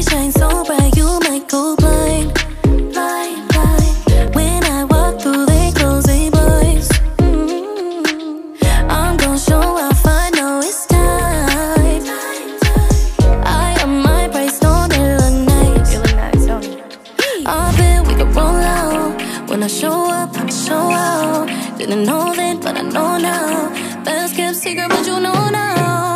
Shine so bright, you might go blind, blind, blind. When I walk through, they close their blinds. Mm. I'm gonna show off, I know it's time. I am my price, don't it look nice? You look nice, don't you? I bet we could roll out. When I show up, I show out. Didn't know then, but I know now. Best kept secret, but you know now.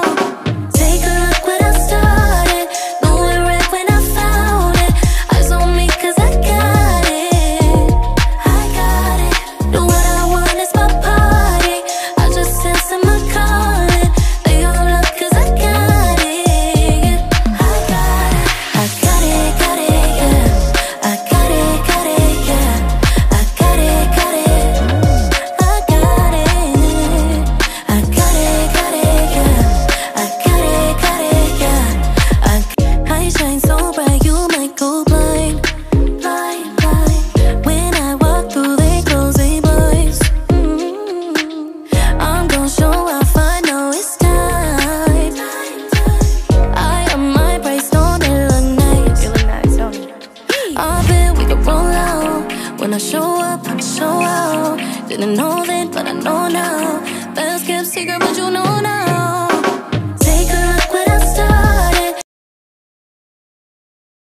I show up, I show out. Didn't know then, but I know now. Best kept secret, but you know now.